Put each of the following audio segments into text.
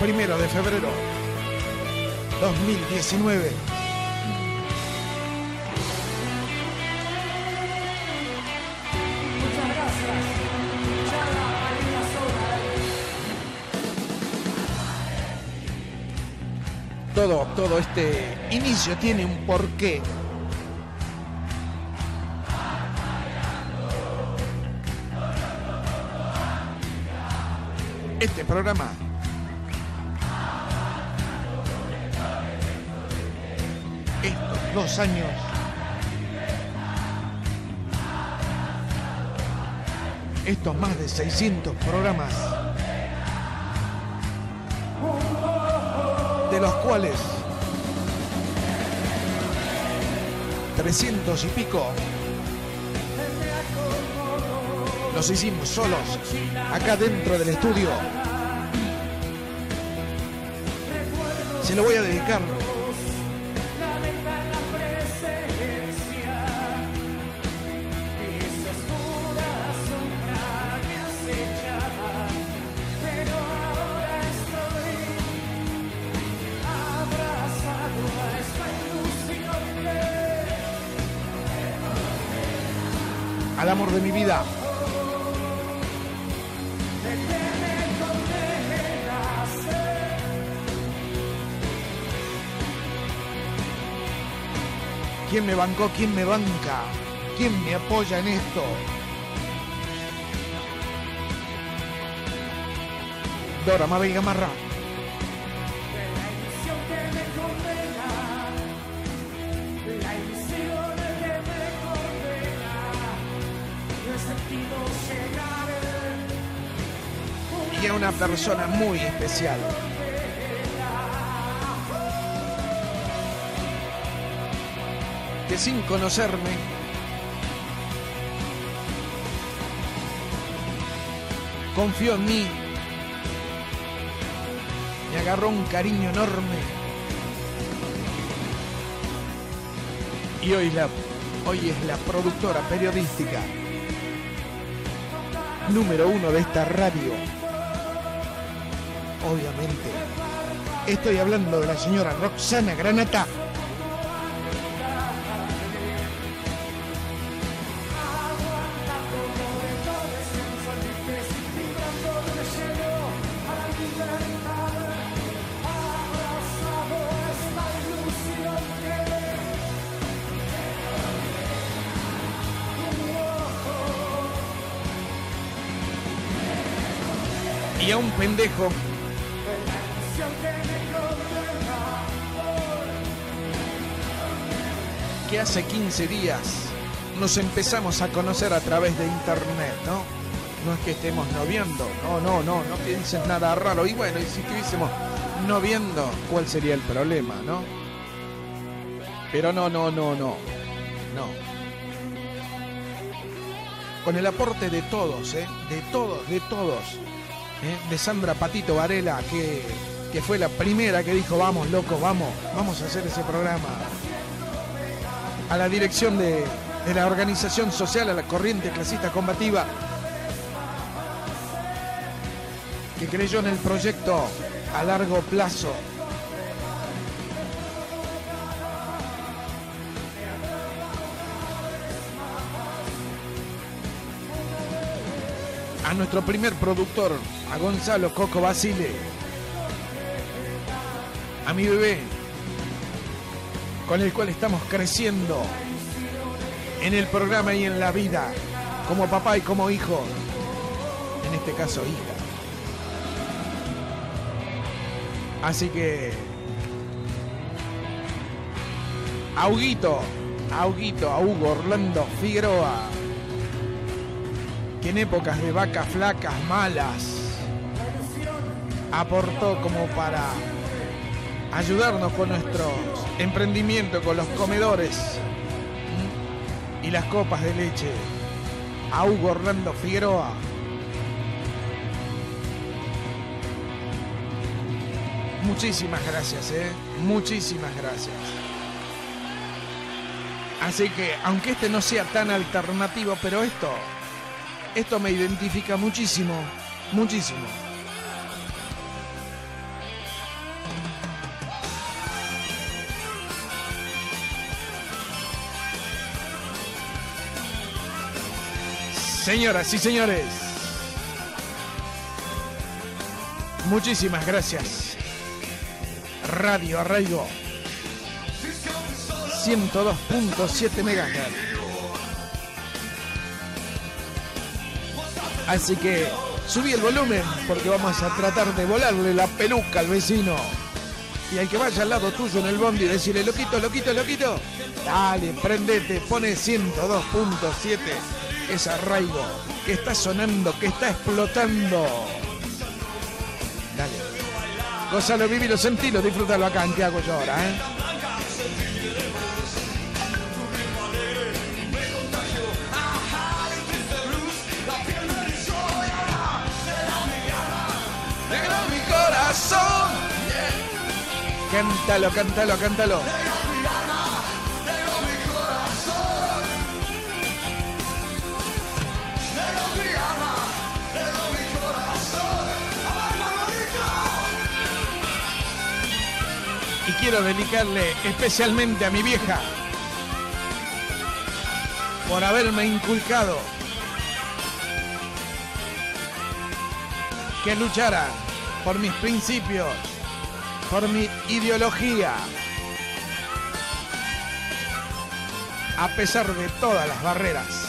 Primero de febrero 2019. Muchas gracias. Todo, todo este inicio tiene un porqué. Este programa dos años estos más de 600 programas de los cuales 300 y pico los hicimos solos acá dentro del estudio. Se lo voy a dedicar ¿Quién me bancó? ¿Quién me banca? ¿Quién me apoya en esto? Dora Mabel Gamarra. Y a una persona muy especial. Sin conocerme confió en mí, me agarró un cariño enorme y hoy, la, hoy es la productora periodística número uno de esta radio. Obviamente, estoy hablando de la señora Roxana Granata. Que hace 15 días nos empezamos a conocer a través de internet, ¿no? No es que estemos noviando, no, no, no, no pienses nada raro. Y bueno, y si estuviésemos noviando, ¿cuál sería el problema, no? Pero no, no, no, no, no. Con el aporte de todos, ¿eh? De todos, de todos. ¿eh? De Sandra Patito Varela, que, que fue la primera que dijo, vamos, loco, vamos, vamos a hacer ese programa a la dirección de, de la organización social, a la corriente clasista combativa, que creyó en el proyecto a largo plazo. A nuestro primer productor, a Gonzalo Coco Basile, a mi bebé, con el cual estamos creciendo en el programa y en la vida, como papá y como hijo, en este caso hija. Así que, a Huguito, a Huguito, a Hugo Orlando Figueroa, que en épocas de vacas flacas malas aportó como para ayudarnos con nuestro emprendimiento, con los comedores y las copas de leche. A Hugo Orlando Figueroa. Muchísimas gracias, ¿eh? Muchísimas gracias. Así que, aunque este no sea tan alternativo, pero esto, esto me identifica muchísimo, muchísimo. Señoras y señores, muchísimas gracias. Radio Arraigo 102.7 MHz. Así que subí el volumen porque vamos a tratar de volarle la peluca al vecino. Y al que vaya al lado tuyo en el bondi y decirle, loquito, loquito, loquito, dale, prendete, pone 102.7 es arraigo, que está sonando, que está explotando. Dale. Gózalo, vivilo, sentilo, disfrútalo acá en Te hago yo ahora, ¿eh? Cántalo, cántalo, cántalo. Quiero dedicarle especialmente a mi vieja por haberme inculcado que luchara por mis principios, por mi ideología, a pesar de todas las barreras.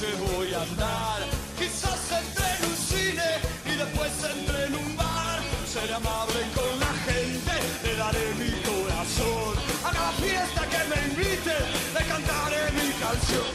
La calle voy a andar. Quizás entre en un cine y después entre en un bar. Seré amable con la gente, le daré mi corazón. A cada fiesta que me invite, le cantaré mi canción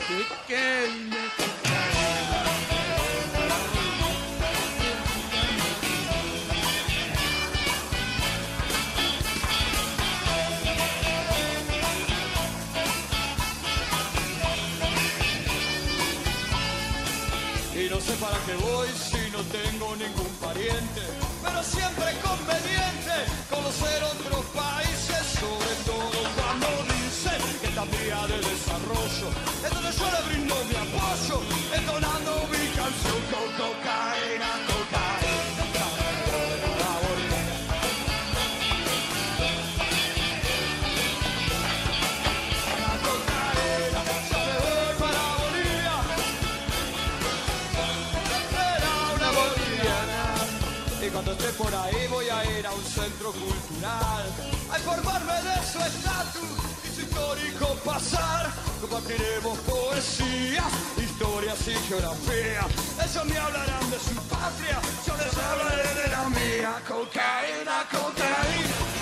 qué voy si no tengo ningún pariente. Pero siempre es conveniente conocer otros países Sobre todo cuando dicen que esta vía de desarrollo. Es donde yo le brindo mi apoyo Entonando mi canción con cocaína centro cultural a informarme de su estatus y su histórico pasar. Compartiremos poesías, historias y geografía. Ellos me hablarán de su patria, yo les hablaré de la mía. Cocaína, cocaína.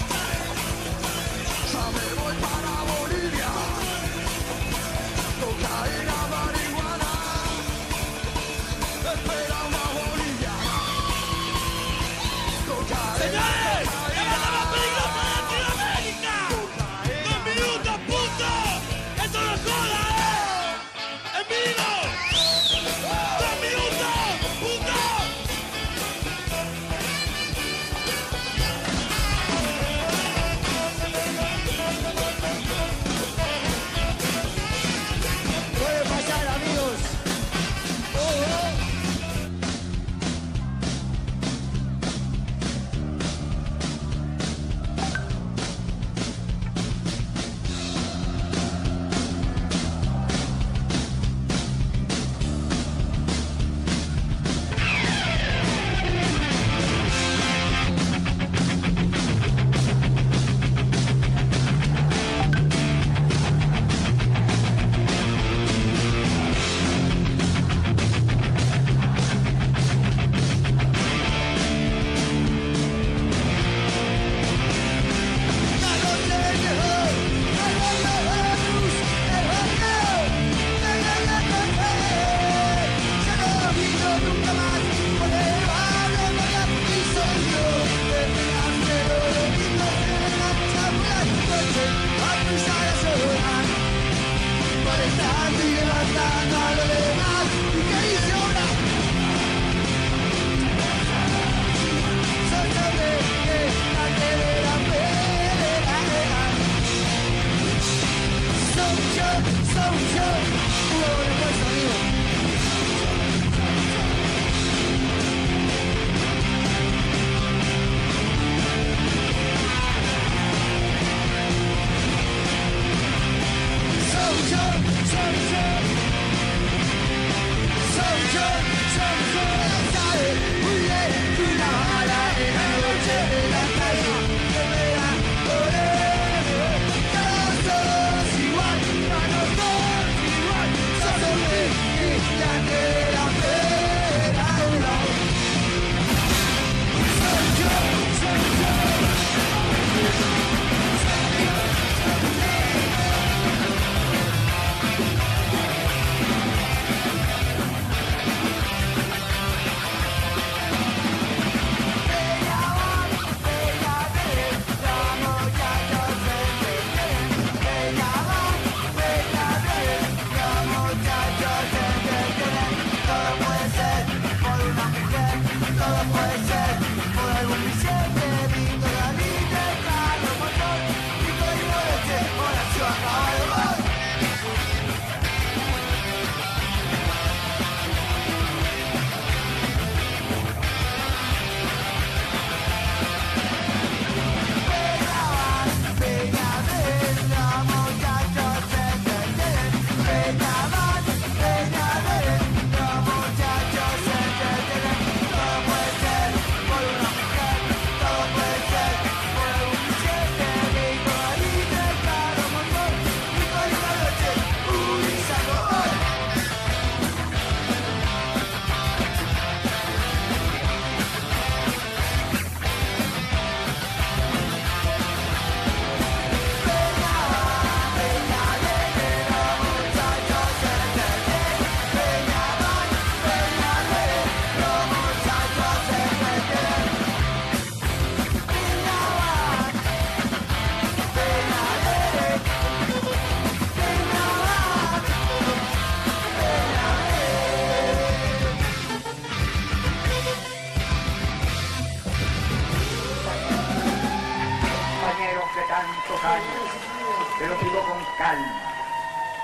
Calma,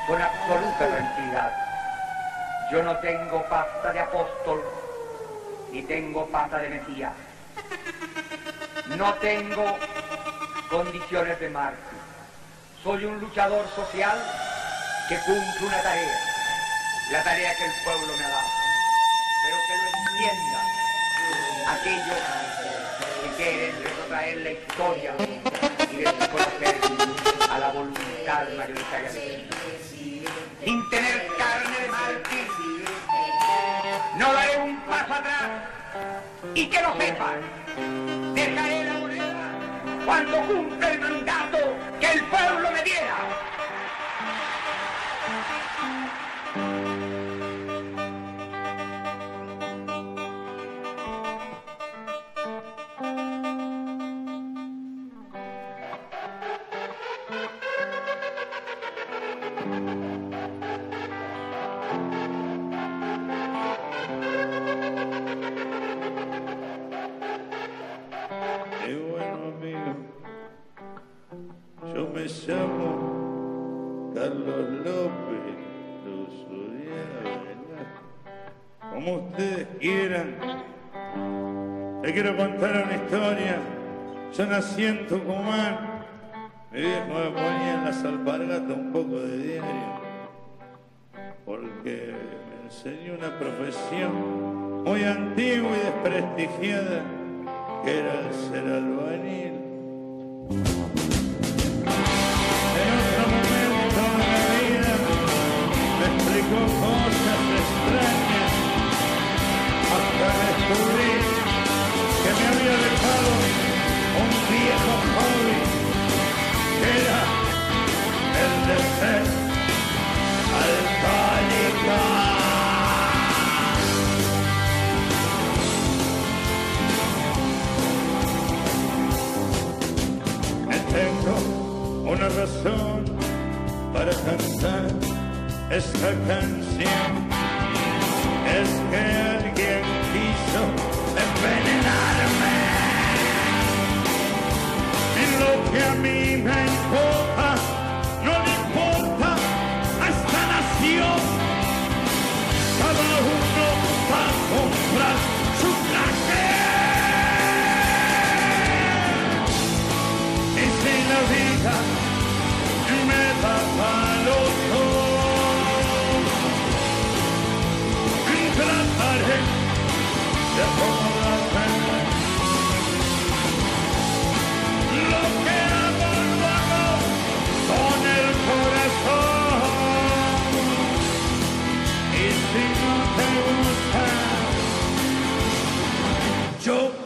con absoluta tranquilidad. Yo no tengo pasta de apóstol, ni tengo pata de Mesías. No tengo condiciones de mártir. Soy un luchador social que cumple una tarea, la tarea que el pueblo me ha dado. Pero que lo entiendan aquellos traer la historia desconocer a la voluntad mayoritaria. Sin tener carne de mártir, no daré un paso atrás y que lo sepan, dejaré la moneda cuando cumpla el mandato que el pueblo me diera. Quieran, te quiero contar una historia. Yo nací en Tucumán. Mi viejo me ponía en las alpargatas un poco de diario. Porque me enseñó una profesión muy antigua y desprestigiada que era el ser albañil. Joe.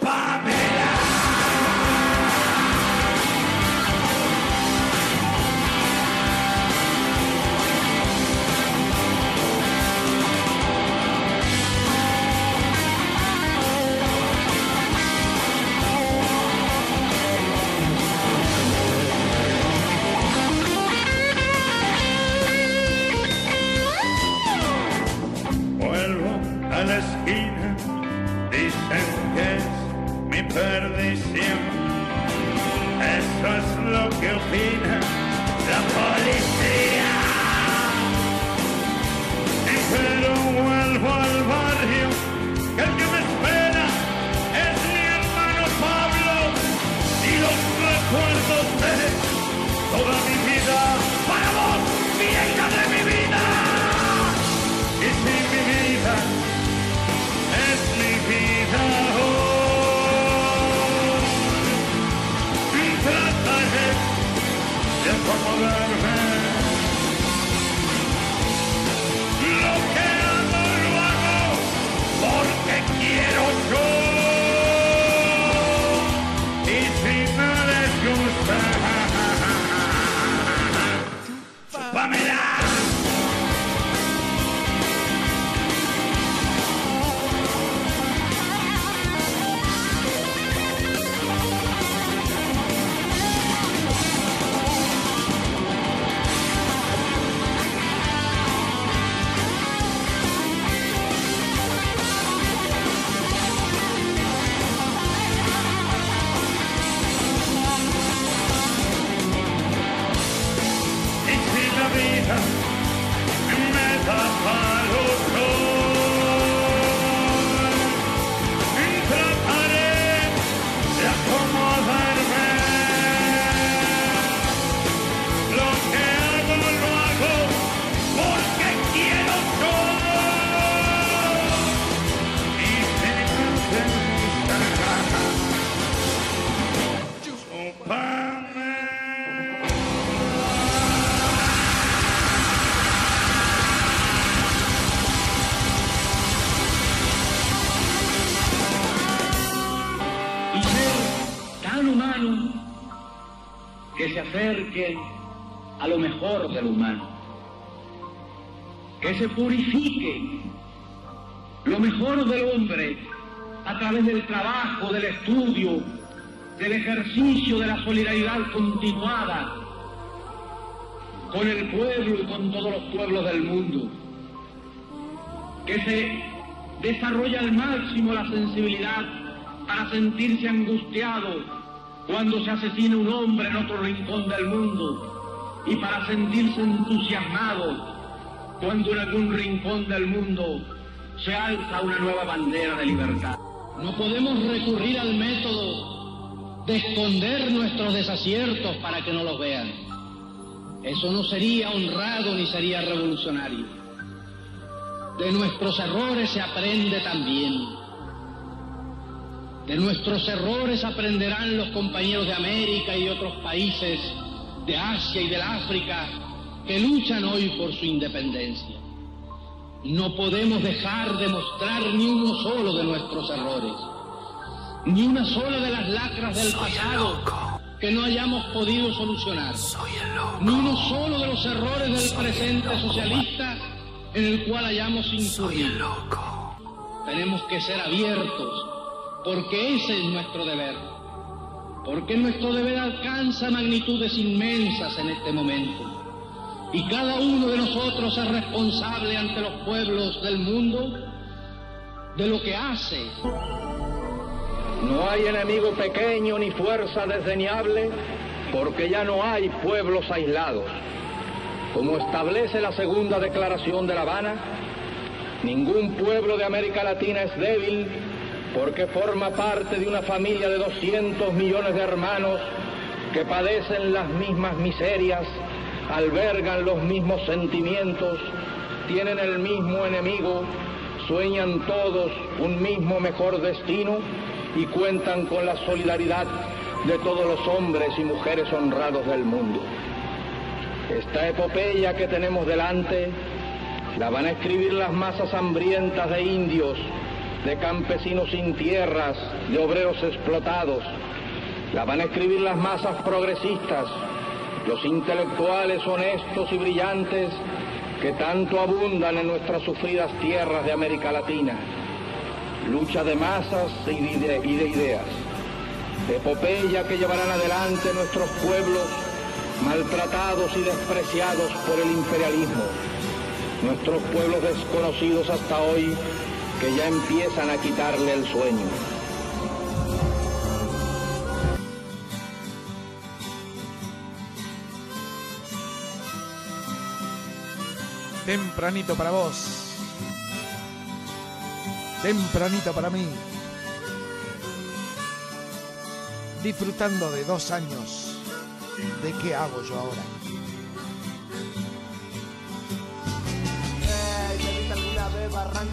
Toda mi vida para vos, vida de mi vida. Y si mi vida es mi vida hoy, trataré de acomodarme. A lo mejor del humano, que se purifique lo mejor del hombre a través del trabajo, del estudio, del ejercicio de la solidaridad continuada con el pueblo y con todos los pueblos del mundo, que se desarrolle al máximo la sensibilidad para sentirse angustiado cuando se asesina un hombre en otro rincón del mundo y para sentirse entusiasmado cuando en algún rincón del mundo se alza una nueva bandera de libertad. No podemos recurrir al método de esconder nuestros desaciertos para que no los vean. Eso no sería honrado ni sería revolucionario. De nuestros errores se aprende también. De nuestros errores aprenderán los compañeros de América y otros países de Asia y del África que luchan hoy por su independencia. No podemos dejar de mostrar ni uno solo de nuestros errores, ni una sola de las lacras del pasado que no hayamos podido solucionar, ni uno solo de los errores del presente socialista en el cual hayamos incurrido. Tenemos que ser abiertos, porque ese es nuestro deber, porque nuestro deber alcanza magnitudes inmensas en este momento. Y cada uno de nosotros es responsable ante los pueblos del mundo de lo que hace. No hay enemigo pequeño ni fuerza desdeñable, porque ya no hay pueblos aislados. Como establece la segunda declaración de La Habana, ningún pueblo de América Latina es débil porque forma parte de una familia de 200 millones de hermanos que padecen las mismas miserias, albergan los mismos sentimientos, tienen el mismo enemigo, sueñan todos un mismo mejor destino y cuentan con la solidaridad de todos los hombres y mujeres honrados del mundo. Esta epopeya que tenemos delante la van a escribir las masas hambrientas de indios, de campesinos sin tierras, de obreros explotados. La van a escribir las masas progresistas, los intelectuales honestos y brillantes que tanto abundan en nuestras sufridas tierras de América Latina. Lucha de masas y de, ideas. Epopeya que llevarán adelante nuestros pueblos maltratados y despreciados por el imperialismo. Nuestros pueblos desconocidos hasta hoy que ya empiezan a quitarle el sueño. Tempranito para vos. Tempranito para mí. Disfrutando de dos años. ¿De qué hago yo ahora?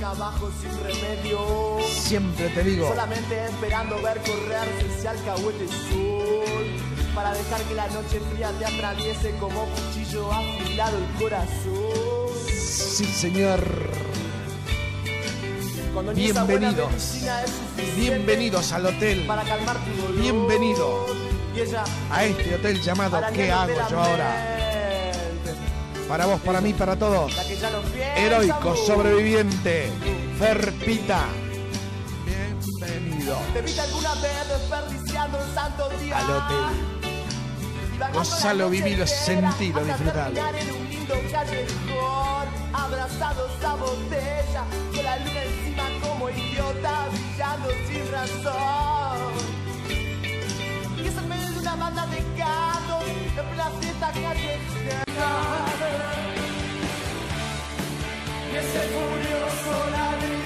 Abajo sin remedio? Siempre te digo, Solamente esperando ver correrse ese alcahuete sol Para dejar que la noche fría te atraviese como cuchillo afilado el corazón sí señor. Cuando Bienvenidos. Bienvenidos al hotel. Para calmar tu dolor Bienvenido a este hotel llamado ¿Qué hago yo ahora? Para vos, para mí, para todos. Heroico sobreviviente. Ferpita. Bienvenido ¿Te alguna vez desperdiciando el santo día? al hotel. Vagando Gozalo, la noche vivilo, entera sentilo, hasta disfrutalo. terminar en un lindo callejón, abrazados a botella, con la luna encima como idiota, brillando sin razón una banda de gatos en placeta callejera. Y ese furioso ladrillo.